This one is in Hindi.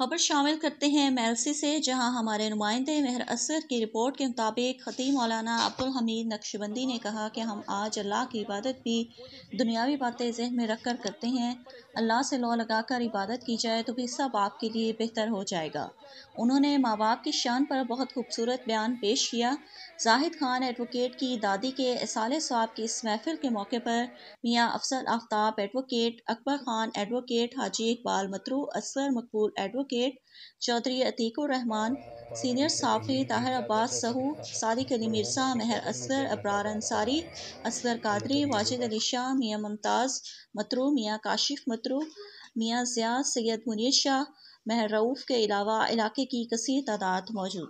खबर शामिल करते हैं मेलसी से, जहाँ हमारे नुमाइंदे मेहर असर की रिपोर्ट के मुताबिक ख़तीम मौलाना अब्दुल हमीद नक्शबंदी ने कहा कि हम आज अल्लाह की इबादत भी दुनियावी बातें जहन में रख कर करते हैं। अल्लाह से लौ लगा कर इबादत की जाए तो भी सब आपके लिए बेहतर हो जाएगा। उन्होंने माँ बाप की शान पर बहुत खूबसूरत बयान पेश किया। जाहिद खान एडवोकेट की दादी के इसाल स्वाब की इस महफिल के मौके पर Miyan Afsar Aftab advocate, Akbar Khan advocate, Haji Iqbal Matru Asghar Maqbool advocate Chaudhary Atiqur Rahman senior Safi Tahir Abbas Sahu Sadiq Ali Mirza Mehar Asghar Abrar Ansari Asghar Qadri Wajid Ali Shah Miyan Mumtaz Matru मियाँ काशिफ मतरू मियाँ ज़िया सैयद मुनीर शाह महर रऊफ़ के अलावा इलाके की कसी तादाद मौजूद।